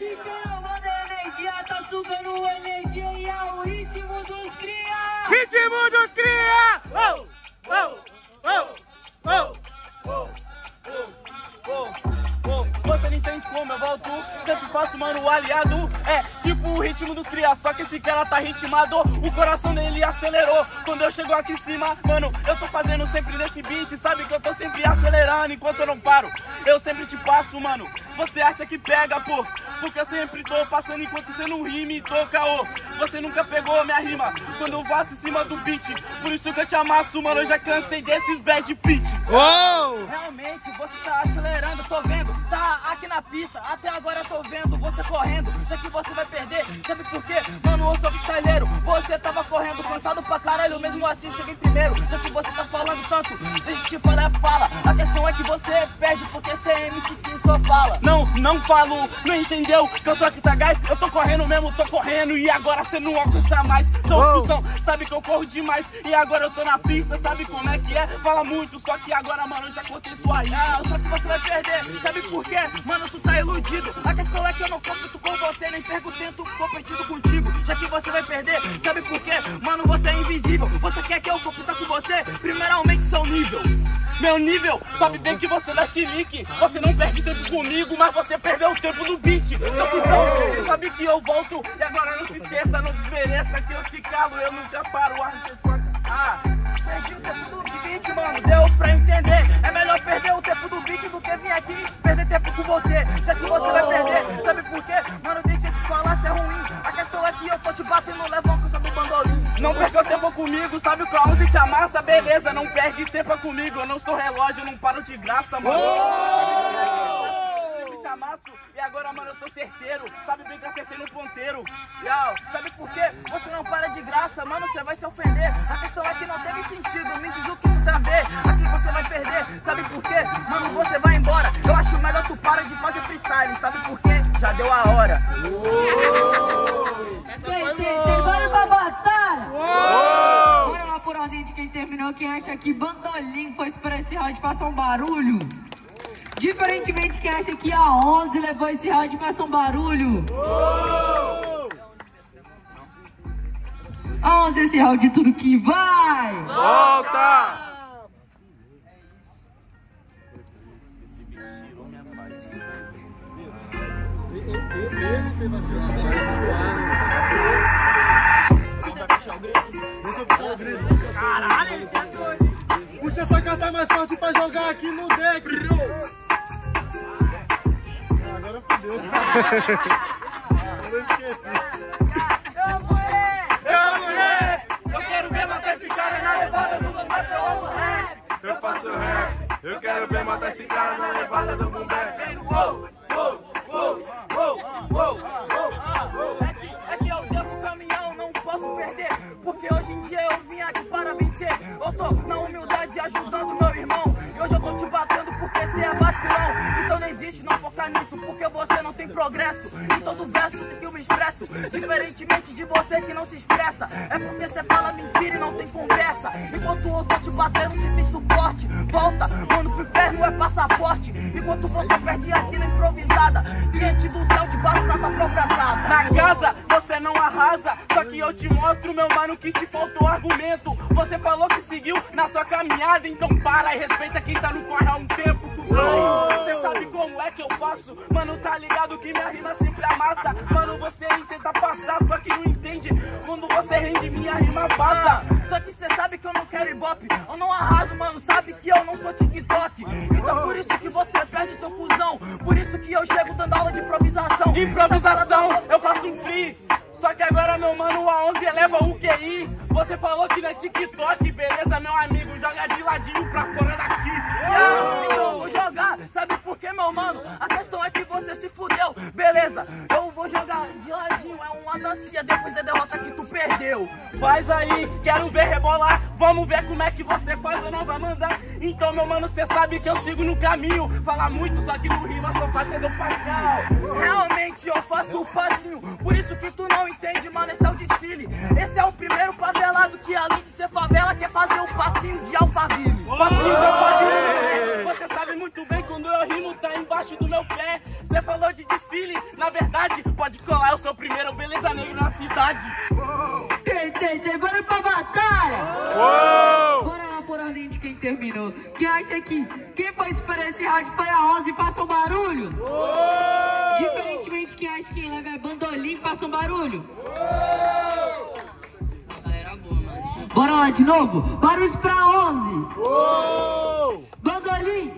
E quem não manda energia tá sugando energia e é o ritmo dos cria! Ritmo dos cria! Oh, oh, oh, oh. Você não entende como eu volto. Sempre faço, mano, aliado. É tipo o ritmo dos cria. Só que esse cara tá ritmado. O coração dele acelerou. Quando eu chego aqui em cima Mano, eu tô fazendo sempre nesse beat. Sabe que eu tô sempre acelerando Enquanto eu não paro. Eu sempre te passo, mano. Você acha que pega, pô porque sempre tô passando enquanto você não rima e toca, ô. Você nunca pegou minha rima quando eu faço em cima do beat. Por isso que eu te amasso, mano. Eu já cansei desses bad beat. Uou! Realmente, você tá acelerando, tô vendo. Tá aqui na pista, até agora tô vendo você correndo. Já que você vai perder, sabe por quê? Mano, eu sou freestyleiro. Você tava correndo, cansado pra caralho. Mesmo assim, cheguei primeiro. Já que você tá falando tanto, deixa eu te falar, fala. A questão é que você perde porque você é MC que só fala. Não, não falo, não entendeu? Que eu sou aqui sagaz, eu tô correndo mesmo, tô correndo e agora cê não alcança mais. Sou cuzão, sabe que eu corro demais e agora eu tô na pista, sabe como é que é? Fala muito, só que agora, mano, já contei sua aí. Ah, só que você vai perder, sabe por quê? Mano, tu tá iludido. A questão é que eu não compito com você, nem perco tempo competindo contigo. Já que você vai perder, sabe por quê? Mano, você é invisível. Você quer que eu compita com você? Primeiramente, seu nível. Meu nível, sabe bem que você dá chilique. Você não perde tempo comigo, mas você perdeu o tempo no beat. Seu cuzão, sabe que eu volto. E agora não se esqueça, não desmereça que eu te calo. Eu nunca paro, arranque sua. Ah, perdi o tempo do beat, mano. Deu pra entender. É melhor perder o tempo do beat do que vir aqui perder tempo com você. Já que você vai perder, sabe por quê? Mano, deixa eu te falar se é ruim. A questão é que eu tô te batendo, leva Não perca tempo comigo, sabe que a 11 te amassa, beleza, não perde tempo comigo. Eu não sou relógio, eu não paro de graça, mano. Sempre te amasso e agora, mano, eu tô certeiro. Sabe bem que acertei no ponteiro. Tchau. Sabe por quê? Você não para de graça, mano, você vai se ofender. A questão é que não teve sentido. Me diz o que isso tem a ver. Aqui você vai perder. Sabe por quê? Mano, você vai embora. Eu acho melhor tu para de fazer freestyle. Sabe por quê? Já deu acha que bandolim foi para esse round, faça um barulho. Diferentemente quem acha que a 11 levou esse round, faça um barulho. A 11 esse round de tudo que vai. Volta! Ele teve a Caralho, carta mais forte pra jogar aqui no deck. Agora fodeu. Eu esqueci. Eu mulher! Eu mulher! Eu quero ver matar esse cara na levada do bombé, eu rap. Eu faço rap. Eu quero ver matar esse cara na levada do bombé. Uou, que eu devo caminhão, não posso perder. Porque hoje em dia eu vim aqui para vencer. Eu tô na humildade ajudando meu irmão. E hoje eu tô te batendo porque você é vacilão. Então não existe não focar nisso, porque você não tem progresso. Todo verso que eu me expresso. Diferentemente de você que não se expressa. É porque você fala mentira e não tem conversa. Enquanto eu tô te batendo, você tem suporte. Volta, mano, pro inferno é passaporte. Enquanto você perde aqui na improvisada. Diante do céu, te bato na tua própria casa. Na casa, você não arrasa. Só que eu te mostro, meu mano, que te faltou argumento. Você falou que seguiu na sua caminhada, então para e respeita quem tá no corre há um tempo. Você sabe como é que eu faço? Mano, tá ligado que minha rima sempre amassa. Mano, você tenta passar, só que não entende. Quando você rende, minha rima passa. Só que você sabe que eu não quero ibope. Eu não arraso, mano, sabe que eu não sou TikTok. Então por isso que você perde seu cuzão. Por isso que eu chego dando aula de improvisação. Improvisação, eu faço um free. Só que agora, meu mano, o A11 eleva o QI. Você falou que não é TikTok, beleza, meu amigo? Joga de ladinho pra fora daqui. Não, eu vou jogar, sabe por quê, meu mano? A questão é que você se fudeu, beleza? Eu vou jogar de ladinho, é uma dancinha depois da derrota que tu perdeu. Faz aí, quero ver rebolar. Vamos ver como é que você faz ou não vai mandar. Então, meu mano, cê sabe que eu sigo no caminho. Fala muito, só que no rima só fazendo parcial. Realmente eu faço o passinho, por isso que tu não entende, mano. Esse é o desfile. Esse é o primeiro favelado que, além de ser favela, quer fazer o passinho de Alphaville. Passinho de Alphaville. Você sabe muito bem quando eu rimo, tá embaixo do meu pé. Você falou de desfile, na verdade. Pode colar, eu sou o primeiro beleza negra na cidade. Tem, tem, tem, bora pra batalha! Uou! Bora lá por ordem de quem terminou. Quem acha que quem foi esperar esse round foi a Ozzy e faça um barulho? Diferentemente quem acha que quem leva é bandolim faça um barulho? Bora lá de novo? Barulhos pra Ozzy! Bandolim!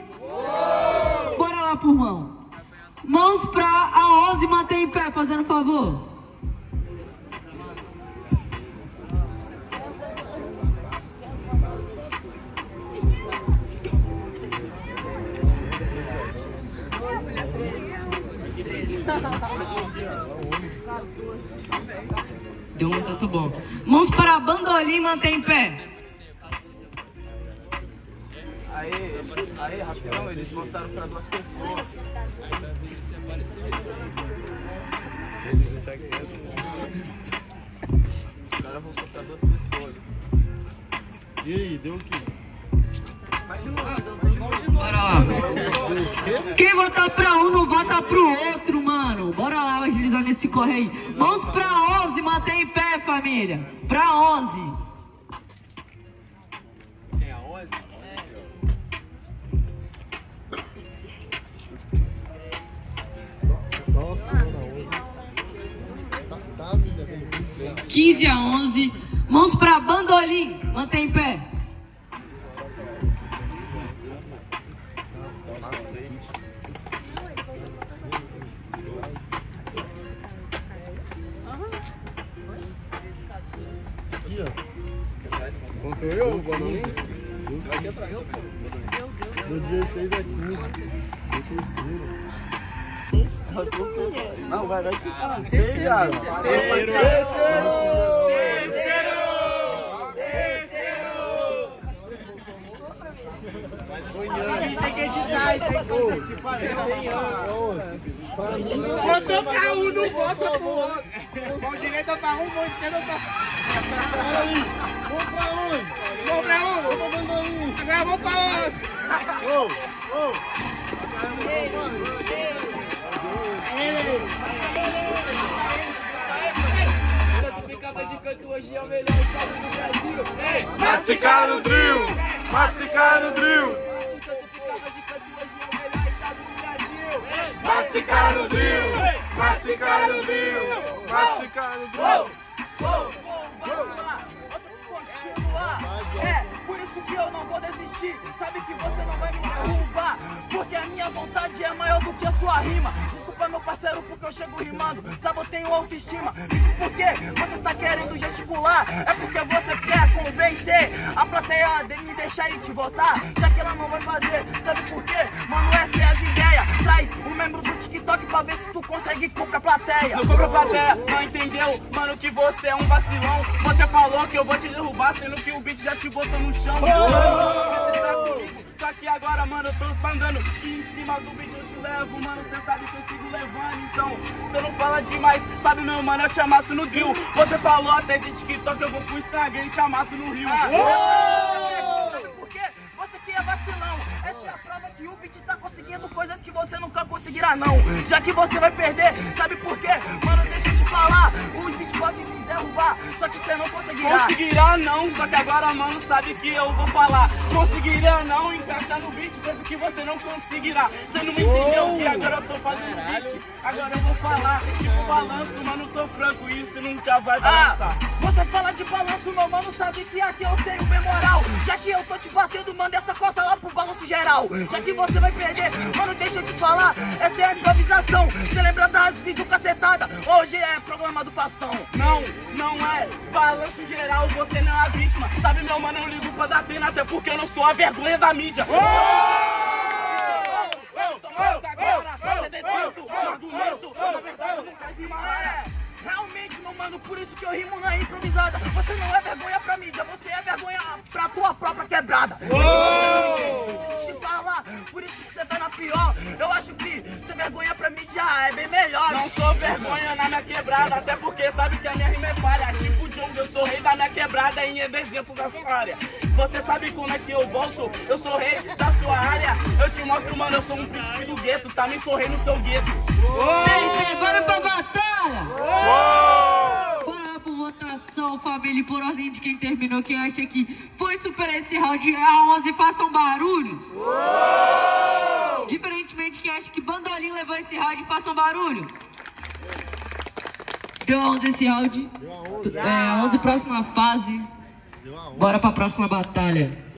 Bora lá por mão. Mãos pra a Ozzy manter em pé, fazendo favor. Deu um tanto bom. Mãos para a bandolim manter em pé. Aí, aí, rapidão, eles voltaram pra duas pessoas. Os caras voltaram pra duas pessoas. E aí, deu o quê? Bora lá. Deu o quê? Quem votar pra um não vota pro outro, mano. Bora lá agilizar nesse corre aí. Mãos pra 11, mantém em pé, família. Pra 11. Nossa, mano, 11. Tá, tá me devendo muito bem. 15 a 11. Mãos pra bandolim, mantém em pé. Aqui, ó. Contou eu, o Bonolim? Do 16 a 15. Do terceiro. Não, vai, vai ficar. Sei, viado. Ô, que parece. Ô, Pra mim, não Votou pra um, não vota pro outro. Mão direita pra um, mão esquerda pra... Para aí. Vamos pra onde? Vamos pra um, Vamos pra Bandolim. agora vamos pra outro. Ô, ô. Ficava de canto hoje é o melhor estado do Brasil. Mate cara no drill, mate cara no drill. Ficava de canto hoje é o melhor estado do Brasil. Mate cara no drill, mate cara no drill, mate cara no drill. Vamos lá, continuar. É, por isso que eu não vou desistir. Sabe que você não vai me derrubar. Porque a minha vontade é maior do que a sua rima. Desculpa, meu parceiro, porque eu chego rimando. Sabe, eu tenho autoestima. Me diz por quê? Você tá querendo gesticular. É porque você quer convencer a plateia de me deixar e te votar. Já que ela não vai fazer. Sabe por quê? Mano, essa é as ideias. Traz um membro do TikTok pra ver se tu consegue comprar a plateia. Não compra a plateia, não entendeu? Mano, que você é um vacilão. Você falou que eu vou te derrubar, sendo que o beat já te botou no chão. Mano, você tá comigo. Só que agora, mano, eu tô mandando. E em cima do beat eu te levo, mano. Você sabe que eu sigo levando. Então, você não fala demais. Sabe, meu mano, eu te amasso no drill. Você falou até de TikTok, eu vou pro Instagram e te amasso no Rio. Sabe por quê? Você que é vacilão. Essa é a prova que o beat tá conseguindo coisas que você nunca conseguirá, não. Já que você vai perder, sabe por quê? Mano, pode me derrubar, só que você não conseguirá. Conseguirá não, só que agora, mano, sabe que eu vou falar. Conseguirá não encaixar no beat, coisa que você não conseguirá. Você não entendeu que agora eu tô fazendo beat. Agora eu vou falar. Tipo, balanço, mano, tô franco, isso nunca vai balançar. você fala de balanço, meu mano, sabe que aqui eu tenho bem moral. Já que eu tô te batendo, manda essa costa lá balanço geral. Já que você vai perder, mano, deixa eu te falar. Essa é a improvisação. Você lembra das vídeo cacetadas? Hoje é programa do Fastão. Não, não é. Balanço geral, você não é a vítima. Sabe, meu mano, eu ligo pra dar pena, até porque eu não sou a vergonha da mídia. Toma essa agora, você detento, argumento, na verdade não faz rima. É, realmente, meu mano, por isso que eu rimo na improvisada. Você não é vergonha pra mídia, você é vergonha pra tua própria quebrada. Te falar, por isso que você tá na pior. Eu acho que ser vergonha pra mídia é bem melhor. Não sou vergonha na minha quebrada, até porque sabe que a minha rima é falha. Tipo Jones, eu sou rei da minha quebrada e é exemplo da sua área. Você sabe como é que eu volto? Eu sou rei da sua área. Eu te mostro, mano, eu sou um príncipe do gueto. Também sou rei no seu gueto. Três, bora pra batalha! Bora lá por votação, família, por ordem de quem terminou. Quem acha que foi superar esse round a 11, faça um barulho. Diferentemente, quem acha que Bandolim levou esse round, faça um barulho. Deu a 11 esse round. Deu a 11. É, 11 próxima fase. Deu a 11. Bora pra próxima batalha.